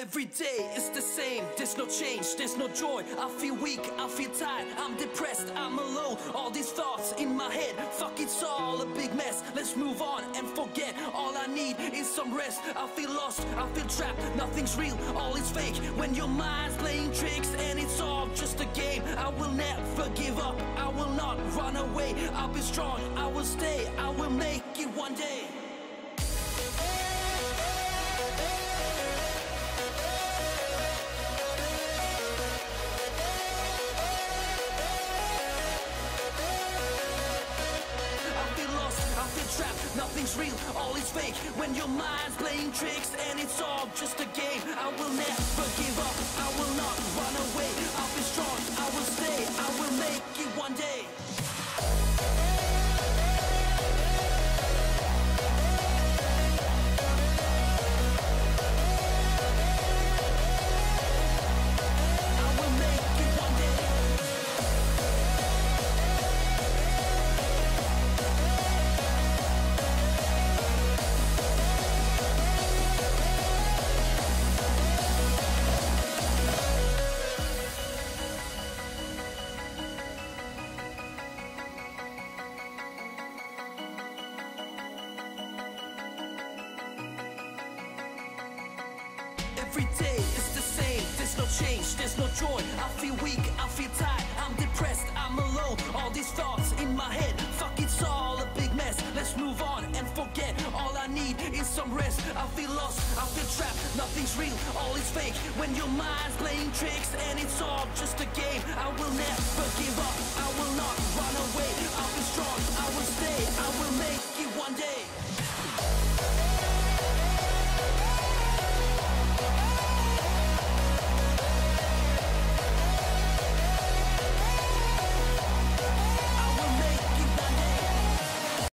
Every day is the same, there's no change, there's no joy. I feel weak, I feel tired, I'm depressed, I'm alone. All these thoughts in my head, fuck it's all a big mess. Let's move on and forget. All I need is some rest. I feel lost, I feel trapped, nothing's real, all is fake. When your mind's playing tricks and it's all just a game, I will never give up, I will not run away. I'll be strong, I will stay, I will make it one day. Feel trapped, nothing's real, all is fake. When your mind's playing tricks and it's all just a game, I will Every day is the same, there's no change, there's no joy. I feel weak, I feel tired, I'm depressed, I'm alone. All these thoughts in my head, fuck it's all a big mess. Let's move on and forget. All I need is some rest. I feel lost, I feel trapped, nothing's real, all is fake. When your mind's playing tricks and it's all just a game, I will never give up, I will not run away.